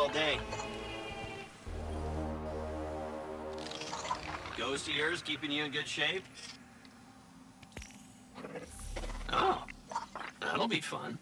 all day. Ghost ears keeping you in good shape? Oh, that'll be fun.